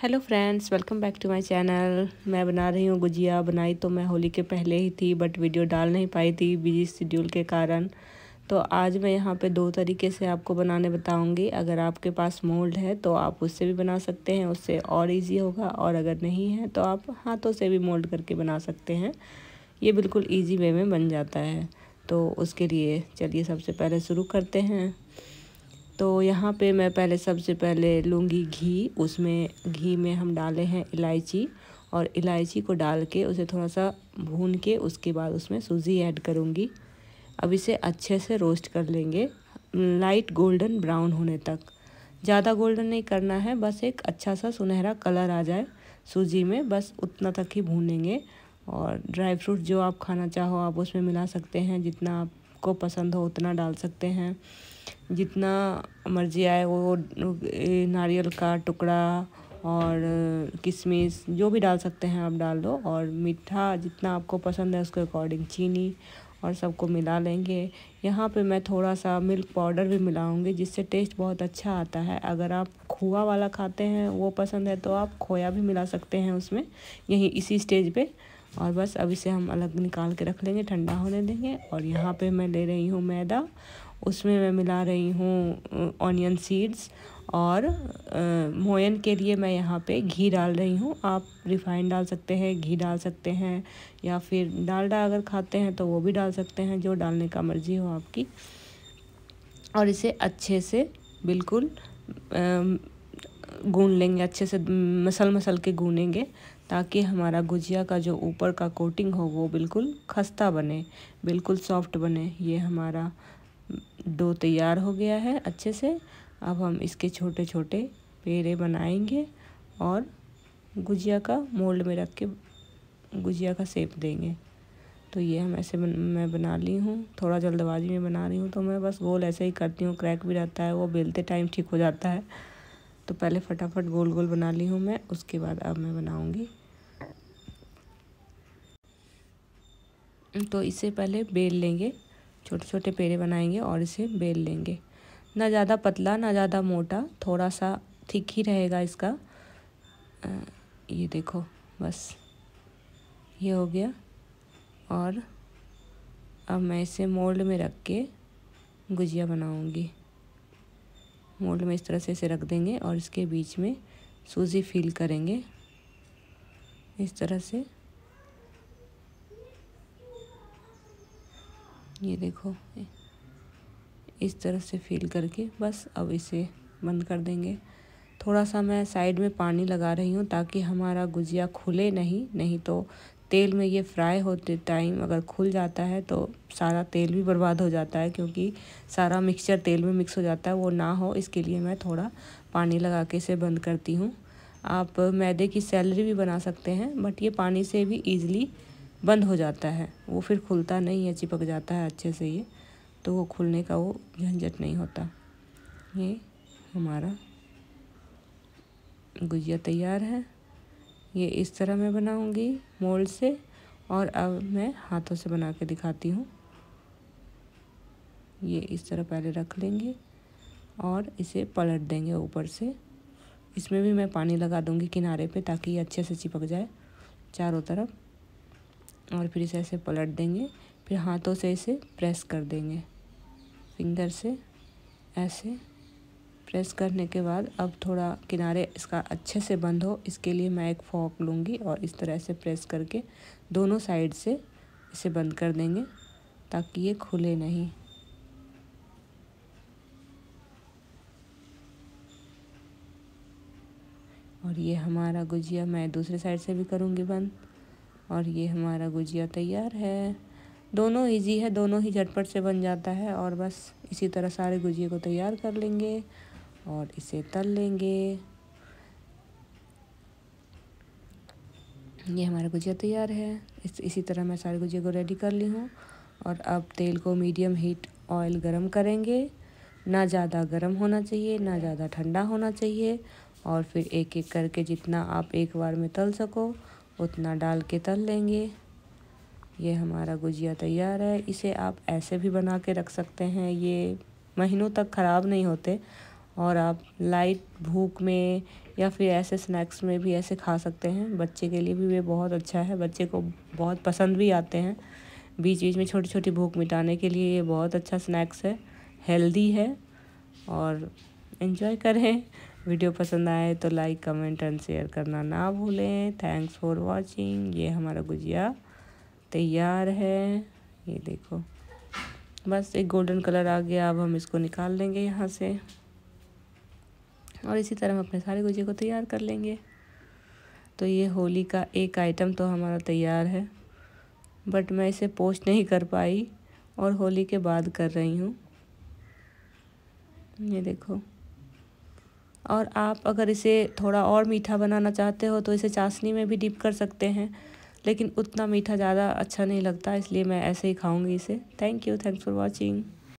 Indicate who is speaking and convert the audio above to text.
Speaker 1: Hello friends welcome back to my channel मैं बना रही हूँ गुजिया। बनाई तो मैं होली के पहले ही थी बट वीडियो डाल नहीं पाई थी बिज़ी शेड्यूल के कारण। तो आज मैं यहाँ पे दो तरीके से आपको बनाने बताऊँगी। अगर आपके पास मोल्ड है तो आप उससे भी बना सकते हैं, उससे और इजी होगा। और अगर नहीं है तो आप हाथों से भी मोल्ड करके बना सकते हैं। ये बिल्कुल ईजी वे में बन जाता है। तो उसके लिए चलिए सबसे पहले शुरू करते हैं। तो यहाँ पे मैं पहले सबसे पहले लूँगी घी। उसमें घी में हम डाले हैं इलायची और इलायची को डाल के उसे थोड़ा सा भून के उसके बाद उसमें सूजी ऐड करूँगी। अब इसे अच्छे से रोस्ट कर लेंगे। लाइट गोल्डन ब्राउन होने तक। ज़्यादा गोल्डन नहीं करना है, बस एक अच्छा सा सुनहरा कलर आ जाए सूजी में। बस उतना तक ही भूनेंगे और ड्राई फ्रूट जो आप खाना चाहो आप उसमें मिला सकते हैं। जितना आपको पसंद हो उतना डाल सकते हैं। जितना मर्ज़ी आए, वो नारियल का टुकड़ा और किशमिश जो भी डाल सकते हैं आप डाल दो और मीठा जितना आपको पसंद है उसके अकॉर्डिंग चीनी और सबको मिला लेंगे। यहाँ पे मैं थोड़ा सा मिल्क पाउडर भी मिलाऊँगी जिससे टेस्ट बहुत अच्छा आता है। अगर आप खोआ वाला खाते हैं, वो पसंद है तो आप खोया भी मिला सकते हैं उसमें। यहीं इसी स्टेज पे और बस अब इसे हम अलग निकाल के रख लेंगे, ठंडा होने देंगे और यहाँ पे मैं ले रही हूँ मैदा उसमें मैं मिला रही हूँ ऑनियन सीड्स और मोयन के लिए मैं यहाँ पे घी डाल रही हूँ। आप रिफाइन डाल सकते हैं, घी डाल सकते हैं या फिर डालडा अगर खाते हैं तो वो भी डाल सकते हैं, जो डालने का मर्ज़ी हो आपकी। और इसे अच्छे से बिल्कुल गून लेंगे, अच्छे से मसल मसल के गूनेंगे ताकि हमारा गुजिया का जो ऊपर का कोटिंग हो वो बिल्कुल खस्ता बने, बिल्कुल सॉफ्ट बने। ये हमारा डो तैयार हो गया है अच्छे से। अब हम इसके छोटे छोटे पेड़े बनाएँगे और गुजिया का मोल्ड में रख के गुजिया का सेप देंगे। तो ये हम ऐसे बन, मैं बना ली हूँ। थोड़ा जल्दबाजी में बना रही हूँ तो मैं बस गोल ऐसे ही करती हूँ। क्रैक भी रहता है वो बेलते टाइम ठीक हो जाता है। तो पहले फटाफट गोल गोल बना ली हूँ मैं उसके बाद अब मैं बनाऊँगी। तो इससे पहले बेल लेंगे। छोटे छोटे पेड़े बनाएँगे और इसे बेल लेंगे। ना ज़्यादा पतला, ना ज़्यादा मोटा थोड़ा सा थिक ही रहेगा इसका। ये देखो, बस। ये हो गया। और अब मैं इसे मोल्ड में रख के गुजिया बनाऊँगी। मोल्ड में इस तरह से इसे रख देंगे और इसके बीच में सूजी फील करेंगे। इस तरह से ये देखो इस तरह से फील करके बस अब इसे बंद कर देंगे। थोड़ा सा मैं साइड में पानी लगा रही हूँ ताकि हमारा गुजिया खुले नहीं नहीं तो तेल में ये फ्राई होते टाइम अगर खुल जाता है तो सारा तेल भी बर्बाद हो जाता है क्योंकि सारा मिक्सचर तेल में मिक्स हो जाता है, वो ना हो, इसके लिए मैं थोड़ा पानी लगा के इसे बंद करती हूँ। आप मैदे की सैलरी भी बना सकते हैं बट ये पानी से भी ईज़िली बंद हो जाता है। वो फिर खुलता नहीं है, चिपक जाता है अच्छे से ये तो वो खुलने का वो झंझट नहीं होता। ये हमारा गुजिया तैयार है। ये इस तरह मैं बनाऊँगी मोल्ड से और अब मैं हाथों से बना के दिखाती हूँ। ये इस तरह पहले रख लेंगे और इसे पलट देंगे ऊपर से। इसमें भी मैं पानी लगा दूँगी किनारे पे ताकि ये अच्छे से चिपक जाए चारों तरफ़। और फिर इसे ऐसे पलट देंगे। फिर हाथों से इसे प्रेस कर देंगे। फिंगर से ऐसे प्रेस करने के बाद अब थोड़ा किनारे इसका अच्छे से बंद हो। इसके लिए मैं एक फॉक लूँगी और इस तरह से प्रेस करके दोनों साइड से इसे बंद कर देंगे ताकि ये खुले नहीं। और ये हमारा गुजिया मैं दूसरे साइड से भी करूँगी बंद। और ये हमारा गुजिया तैयार है। दोनों इजी है, दोनों ही झटपट से बन जाता है और बस इसी तरह सारे गुजिए को तैयार कर लेंगे और इसे तल लेंगे। ये हमारा गुजिया तैयार है। इस, इसी तरह मैं सारे गुजिया को रेडी कर ली हूँ और अब तेल को मीडियम हीट ऑयल गरम करेंगे। ना ज़्यादा गरम होना चाहिए, ना ज़्यादा ठंडा होना चाहिए और फिर एक एक करके जितना आप एक बार में तल सको उतना डाल के तल लेंगे। ये हमारा गुजिया तैयार है। इसे आप ऐसे भी बना के रख सकते हैं। ये महीनों तक ख़राब नहीं होते और आप लाइट भूख में या फिर ऐसे स्नैक्स में भी ऐसे खा सकते हैं। बच्चे के लिए भी ये बहुत अच्छा है। बच्चे को बहुत पसंद भी आते हैं। बीच बीच में छोटी छोटी भूख मिटाने के लिए ये बहुत अच्छा स्नैक्स है। हेल्दी है और इन्जॉय करें। वीडियो पसंद आए तो लाइक कमेंट एंड शेयर करना ना भूलें। थैंक्स फॉर वाचिंग ये हमारा गुजिया तैयार है। ये देखो। बस एक गोल्डन कलर आ गया। अब हम इसको निकाल लेंगे यहाँ से। और इसी तरह हम अपने सारे गुजिया को तैयार कर लेंगे। तो ये होली का एक आइटम तो हमारा तैयार है। बट मैं इसे पोस्ट नहीं कर पाई और होली के बाद कर रही हूँ। ये देखो। और आप अगर इसे थोड़ा और मीठा बनाना चाहते हो तो इसे चाशनी में भी डिप कर सकते हैं, लेकिन उतना मीठा ज़्यादा अच्छा नहीं लगता, इसलिए मैं ऐसे ही खाऊँगी इसे। Thank you thanks for watching